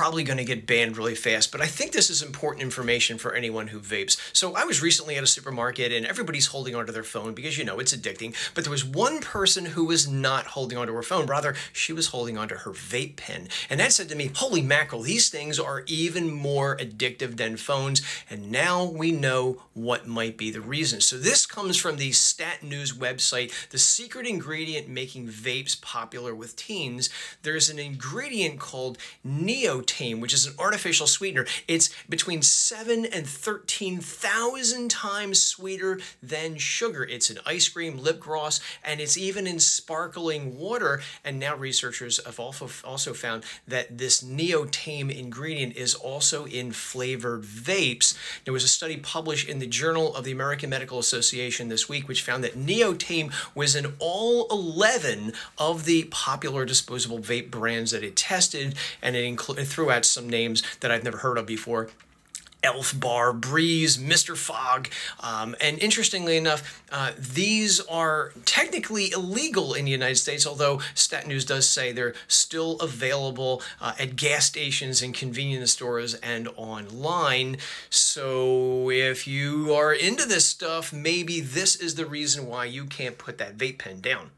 probably going to get banned really fast, but I think this is important information for anyone who vapes. So I was recently at a supermarket and everybody's holding onto their phone because, you know, it's addicting. But there was one person who was not holding onto her phone. Rather, she was holding onto her vape pen. And that said to me, holy mackerel, these things are even more addictive than phones. And now we know what might be the reason. So this comes from the Stat News website, the secret ingredient making vapes popular with teens. There's an ingredient called which is an artificial sweetener. It's between 7 and 13,000 times sweeter than sugar. It's in ice cream, lip gloss, and it's even in sparkling water. And now researchers have also, also found that this neotame ingredient is also in flavored vapes. There was a study published in the Journal of the American Medical Association this week, which found that neotame was in all 11 of the popular disposable vape brands that it tested, and it, it threw out some names that I've never heard of before. Elf Bar, Breeze, Mr. Fog. Um, and interestingly enough, uh, these are technically illegal in the United States, although Stat News does say they're still available uh, at gas stations and convenience stores and online. So if you are into this stuff, maybe this is the reason why you can't put that vape pen down.